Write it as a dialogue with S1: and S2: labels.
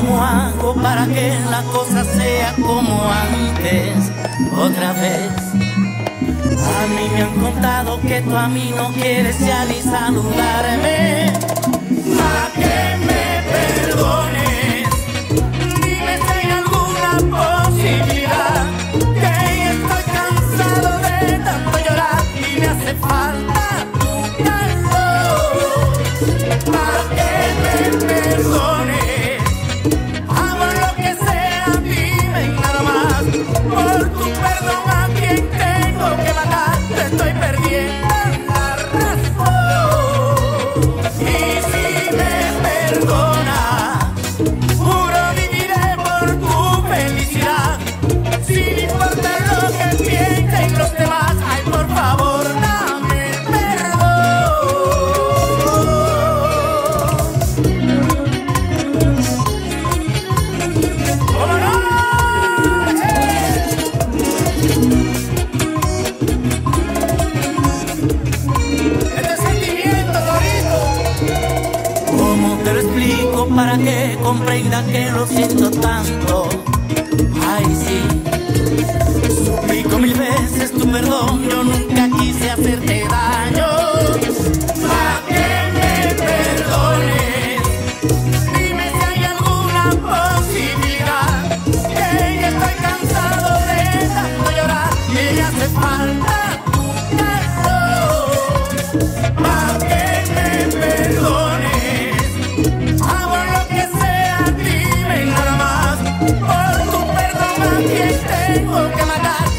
S1: ¿Cómo hago para que la cosa sea como antes? Otra vez. A mí me han contado que tú a mí no quieres ni saludarme. ¿A que me perdones? Dime si hay alguna posibilidad. Que estoy cansado de tanto llorar y me hace falta tu calor. Te lo explico para que comprendan que lo siento tanto? Ay, sí. Por tu perdón a quien tengo que matar.